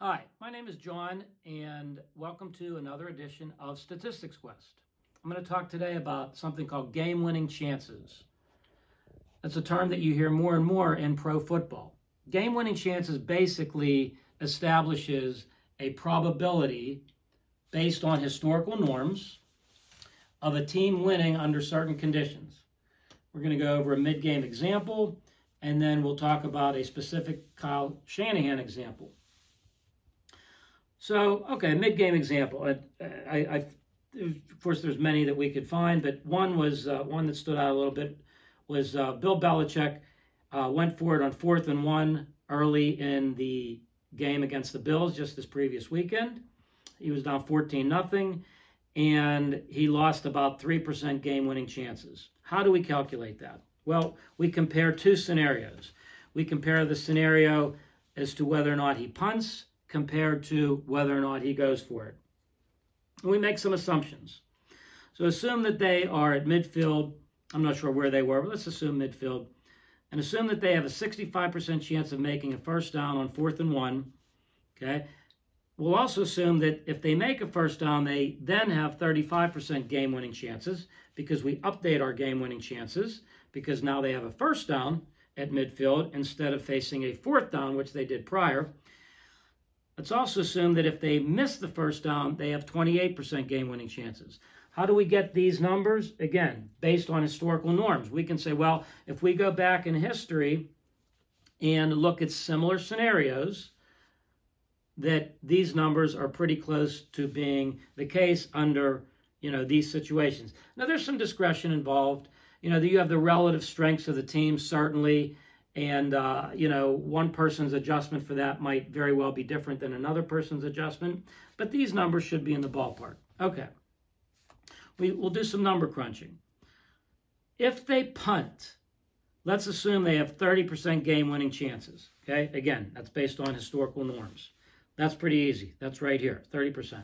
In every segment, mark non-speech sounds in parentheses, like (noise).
Hi, my name is John, and welcome to another edition of Statistics Quest. I'm going to talk today about something called game winning chances. That's a term that you hear more and more in pro football. Game winning chances basically establishes a probability based on historical norms of a team winning under certain conditions. We're going to go over a mid game example, and then we'll talk about a specific Kyle Shanahan example. So, okay, mid game example. I, I, I, of course, there's many that we could find, but one was uh, one that stood out a little bit was uh, Bill Belichick uh, went for it on fourth and one early in the game against the Bills just this previous weekend. He was down 14 nothing, and he lost about 3% game winning chances. How do we calculate that? Well, we compare two scenarios. We compare the scenario as to whether or not he punts compared to whether or not he goes for it. And we make some assumptions. So assume that they are at midfield. I'm not sure where they were, but let's assume midfield. And assume that they have a 65% chance of making a first down on fourth and one. Okay. We'll also assume that if they make a first down, they then have 35% game winning chances because we update our game winning chances because now they have a first down at midfield instead of facing a fourth down, which they did prior. Let's also assume that if they miss the first down, they have 28% game winning chances. How do we get these numbers? Again, based on historical norms. We can say, well, if we go back in history and look at similar scenarios, that these numbers are pretty close to being the case under you know these situations. Now there's some discretion involved. You know, that you have the relative strengths of the team certainly, and uh, you know one person's adjustment for that might very well be different than another person's adjustment. But these numbers should be in the ballpark. Okay, we, we'll do some number crunching. If they punt, let's assume they have 30% game-winning chances. Okay, again, that's based on historical norms. That's pretty easy. That's right here, 30%.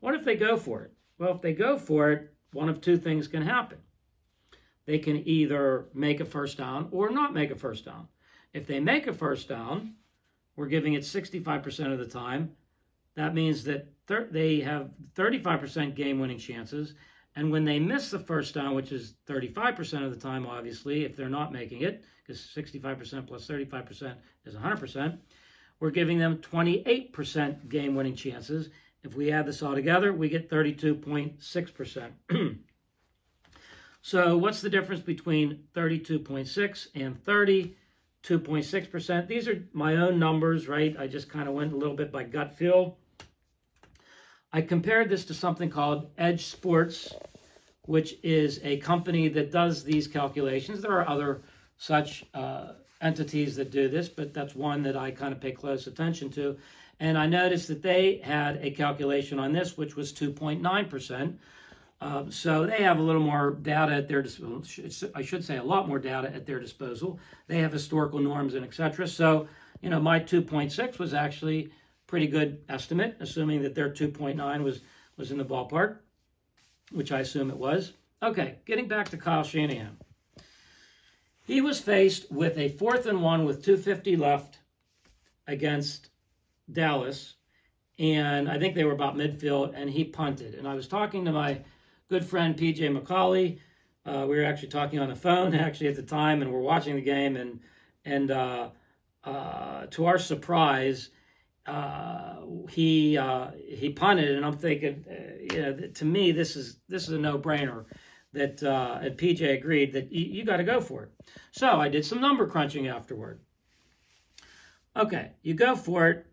What if they go for it? Well, if they go for it, one of two things can happen. They can either make a first down or not make a first down. If they make a first down, we're giving it 65% of the time. That means that they have 35% game winning chances. And when they miss the first down, which is 35% of the time, obviously, if they're not making it, because 65% plus 35% is 100%, we're giving them 28% game winning chances. If we add this all together, we get 32.6%. (clears throat) so what's the difference between 32.6 and 32.6%? These are my own numbers, right? I just kind of went a little bit by gut feel. I compared this to something called EdjSports, which is a company that does these calculations. There are other such uh, entities that do this, but that's one that I kind of pay close attention to. And I noticed that they had a calculation on this, which was 2.9%. Uh, so they have a little more data at their disposal. I should say a lot more data at their disposal. They have historical norms and etc. So, you know, my 2.6 was actually pretty good estimate, assuming that their 2.9 was was in the ballpark, which I assume it was. Okay, getting back to Kyle Shanahan. He was faced with a fourth and one with 250 left against Dallas. And I think they were about midfield, and he punted. And I was talking to my good friend PJ McCauley. Uh, we were actually talking on the phone (laughs) actually at the time, and we're watching the game. And and uh, uh, to our surprise, uh, he uh, he punted, and I'm thinking, uh, you know, to me this is this is a no brainer that and PJ agreed that you got to go for it. So I did some number crunching afterward. Okay, you go for it.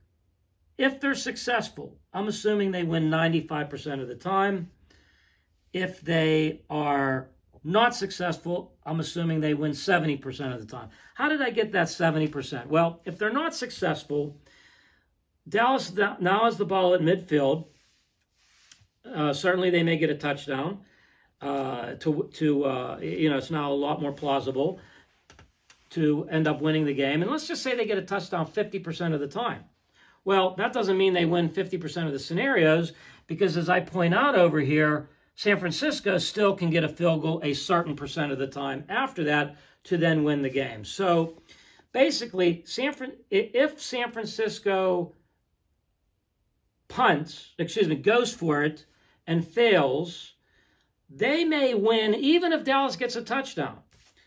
If they're successful, I'm assuming they win 95% of the time. If they are not successful, I'm assuming they win 70% of the time. How did I get that 70%? Well, if they're not successful, Dallas now has the ball at midfield. Uh, certainly, they may get a touchdown uh, to to uh, you know it's now a lot more plausible to end up winning the game. And let's just say they get a touchdown 50% of the time. Well, that doesn't mean they win 50% of the scenarios because as I point out over here, San Francisco still can get a field goal a certain percent of the time after that to then win the game. So basically, San Fran- if San Francisco punts, excuse me, goes for it and fails, they may win even if Dallas gets a touchdown.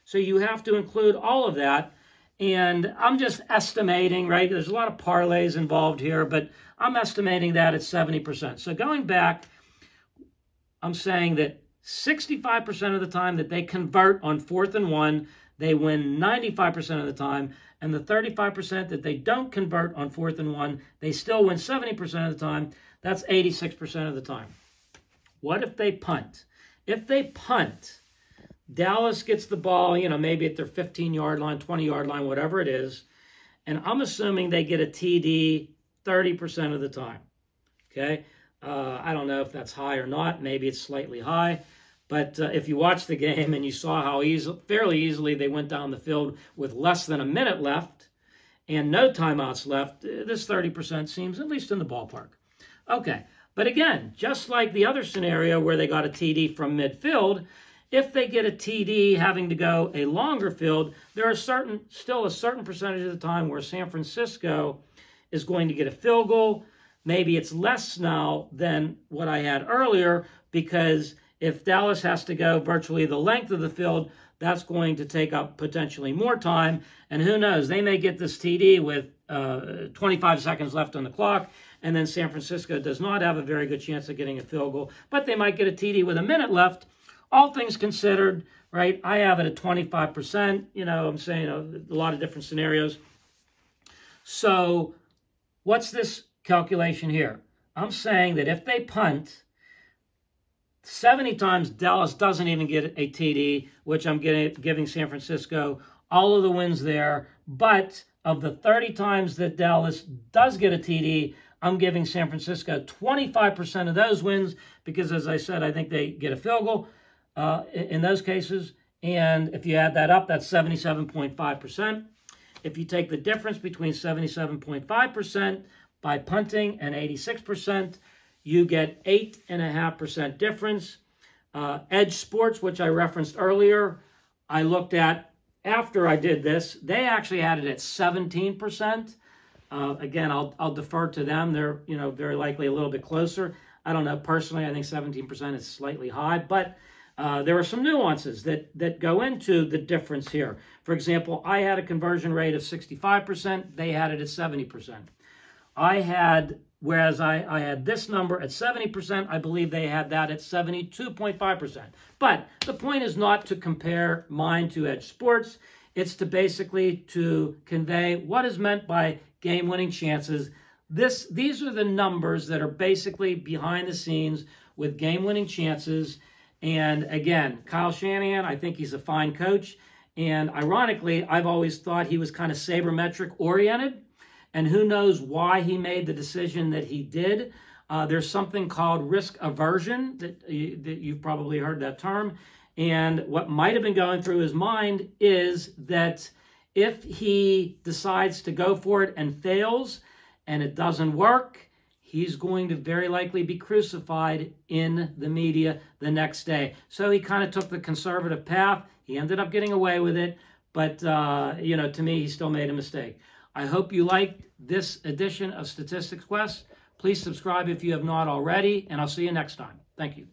So you have to include all of that. And I'm just estimating, right? There's a lot of parlays involved here, but I'm estimating that at 70%. So going back, I'm saying that 65% of the time that they convert on fourth and one, they win 95% of the time. And the 35% that they don't convert on fourth and one, they still win 70% of the time. That's 86% of the time. What if they punt? If they punt, Dallas gets the ball, you know, maybe at their 15 yard line, 20 yard line, whatever it is. And I'm assuming they get a TD 30% of the time. Okay. Uh, I don't know if that's high or not. Maybe it's slightly high. But uh, if you watch the game and you saw how easy, fairly easily they went down the field with less than a minute left and no timeouts left, uh, this 30% seems at least in the ballpark. Okay. But again, just like the other scenario where they got a TD from midfield, if they get a TD having to go a longer field, there are certain still a certain percentage of the time where San Francisco is going to get a field goal. Maybe it's less now than what I had earlier because if Dallas has to go virtually the length of the field, that's going to take up potentially more time. And who knows, they may get this TD with uh, 25 seconds left on the clock, and then San Francisco does not have a very good chance of getting a field goal, but they might get a TD with a minute left all things considered, right? I have it at 25%. You know, I'm saying a, a lot of different scenarios. So, what's this calculation here? I'm saying that if they punt, 70 times Dallas doesn't even get a TD, which I'm getting, giving San Francisco all of the wins there. But of the 30 times that Dallas does get a TD, I'm giving San Francisco 25% of those wins because, as I said, I think they get a field goal uh, in those cases. And if you add that up, that's 77.5%. If you take the difference between 77.5% by punting and 86%, you get 8.5% difference. Uh, EdjSports, which I referenced earlier, I looked at after I did this. They actually had it at 17%. Uh, again, I'll, I'll defer to them. They're, you know, very likely a little bit closer. I don't know. Personally, I think 17% is slightly high, but uh, there are some nuances that, that go into the difference here. For example, I had a conversion rate of 65%, they had it at 70%. I had, whereas I, I had this number at 70%, I believe they had that at 72.5%. But the point is not to compare mine to EdjSports. It's to basically to convey what is meant by game-winning chances. This, these are the numbers that are basically behind the scenes with game-winning chances and again, Kyle Shanahan, I think he's a fine coach. And ironically, I've always thought he was kind of sabermetric oriented. And who knows why he made the decision that he did. Uh, there's something called risk aversion that, uh, that you've probably heard that term. And what might have been going through his mind is that if he decides to go for it and fails and it doesn't work, he's going to very likely be crucified in the media the next day. So he kind of took the conservative path. He ended up getting away with it, but uh, you know, to me, he still made a mistake. I hope you liked this edition of Statistics Quest. Please subscribe if you have not already, and I'll see you next time. Thank you.